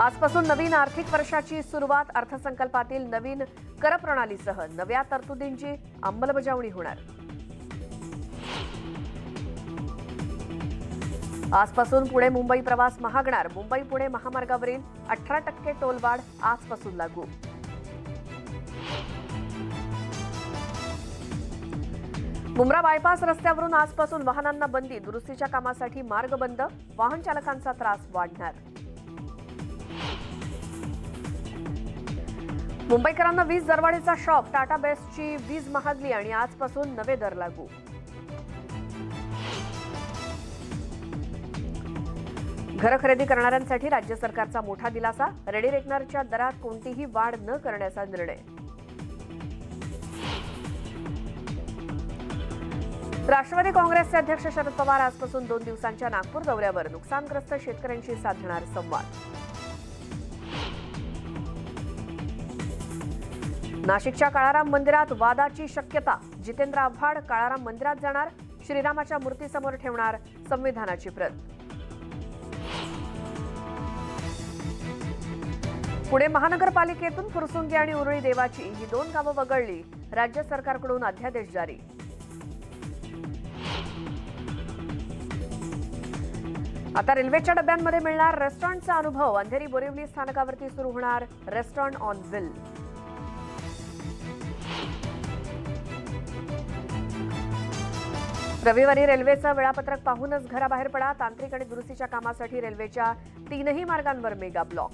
आजपासून नवीन आर्थिक वर्षाची सुरुवात अर्थसंकल्पातील नवीन करप्रणालीसह नव्या तरतुदींची अंमलबजावणी होणार. आजपासून पुणे मुंबई प्रवास महागणार. मुंबई पुणे महामार्गावरील अठरा टक्के टोलवाढ आजपासून लागू. मुंब्रा बायपास रस्त्यावरून आजपासून वाहनांना बंदी. दुरुस्तीच्या कामासाठी मार्ग बंद. वाहन चालकांचा त्रास वाढणार. मुंबईकरांना वीज दरवाढीचा शॉक टाटा बेस्टची वीज महागली आणि आजपासून नवे दर लागू. घर खरेदी करणाऱ्यांसाठी राज्य सरकारचा मोठा दिलासा रेडी रेकनरच्या दरात कोणतीही वाढ न करण्याचा निर्णय. राष्ट्रवादी काँग्रेसचे अध्यक्ष शरद पवार आजपासून दोन दिवसांच्या नागपूर दौऱ्यावर नुकसानग्रस्त शेतकऱ्यांशी साधणार संवाद. नाशिकच्या काळाराम मंदिरात वादाची शक्यता. जितेंद्र आव्हाड काळाराम मंदिरात जाणार श्रीरामाच्या मूर्तीसमोर ठेवणार संविधानाची प्रत. पुणे महानगरपालिकेतून फुरसुंगी आणि उरळी देवाची ही दोन गावं वगळली. राज्य सरकारकडून अध्यादेश जारी. आता रेल्वेच्या डब्यांमध्ये मिळणार रेस्टॉरंटचा अनुभव. अंधेरी बोरिवली स्थानकावरती सुरू होणार रेस्टॉरंट ऑन व्हील रविवारी रेल्वेचं वेळापत्रक पाहूनच घराबाहेर पडा. तांत्रिक आणि दुरुस्तीच्या कामासाठी रेल्वेच्या तीनही मार्गांवर मेगा ब्लॉक.